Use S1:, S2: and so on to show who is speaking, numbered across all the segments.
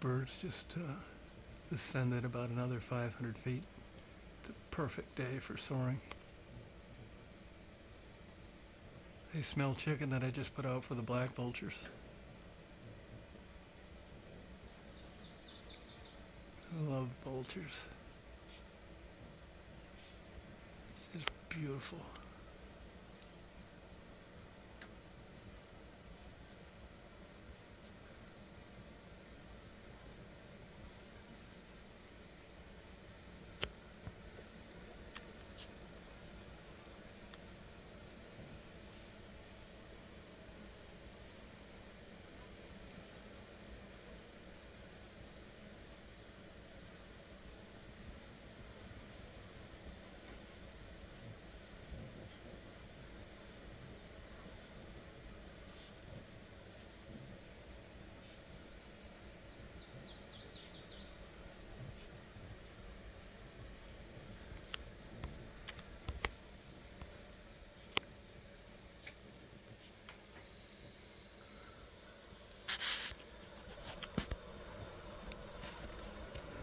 S1: birds just uh, ascended about another 500 feet. It's a perfect day for soaring. They smell chicken that I just put out for the black vultures. I love vultures. It's just beautiful.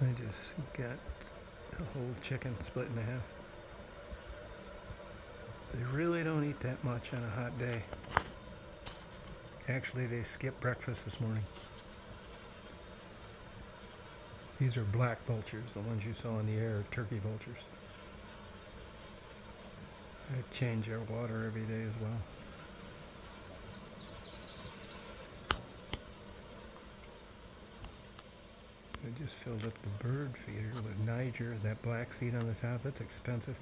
S1: I just got a whole chicken split in half. They really don't eat that much on a hot day. Actually, they skipped breakfast this morning. These are black vultures. The ones you saw in the air are turkey vultures. I change their water every day as well. Just filled up the bird feeder with Niger, that black seed on the top, that's expensive.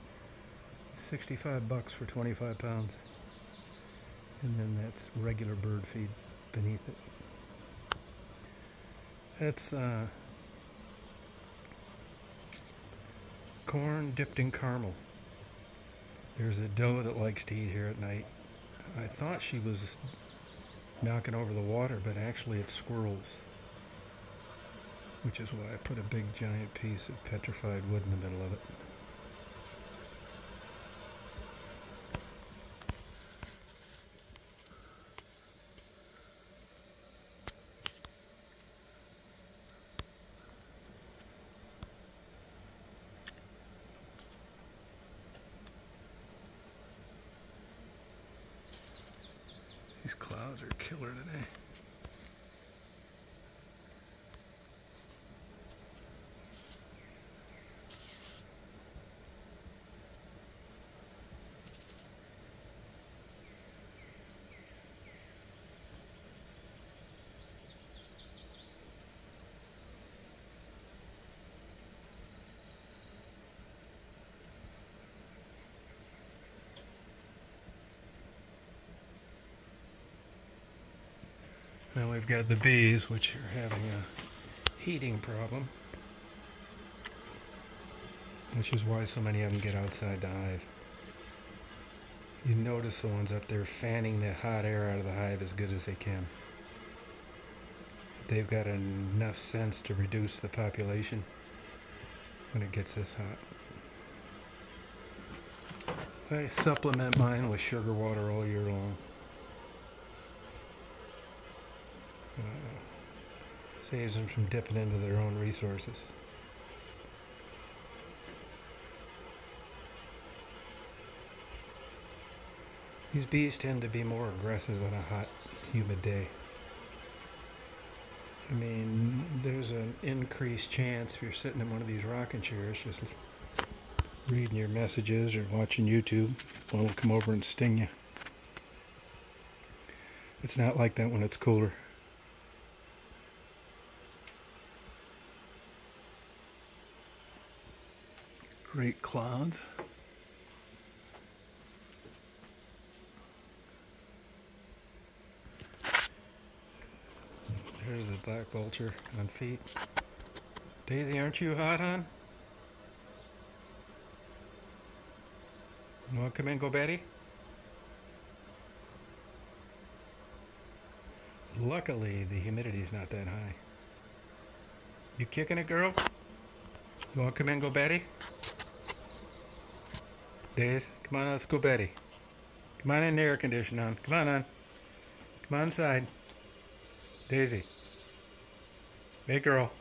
S1: 65 bucks for 25 pounds. And then that's regular bird feed beneath it. That's uh, corn dipped in caramel. There's a doe that likes to eat here at night. I thought she was knocking over the water, but actually it's squirrels which is why I put a big giant piece of petrified wood in the middle of it. These clouds are killer today. Now we've got the bees, which are having a heating problem, which is why so many of them get outside the hive. You notice the ones up there fanning the hot air out of the hive as good as they can. They've got enough sense to reduce the population when it gets this hot. I supplement mine with sugar water all year long. Saves them from dipping into their own resources. These bees tend to be more aggressive on a hot, humid day. I mean, there's an increased chance if you're sitting in one of these rocking chairs, just reading your messages or watching YouTube, one will come over and sting you. It's not like that when it's cooler. Great clouds. There's a black vulture on feet. Daisy, aren't you hot, hon? You want to come in, go Betty? Luckily, the humidity's not that high. You kicking it, girl? You want to come in, go Betty? Days, come on, let's go Betty. Come on in the air conditioner on. Come on on. Come on inside. Daisy. Hey, girl.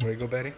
S1: Where you go, Betty?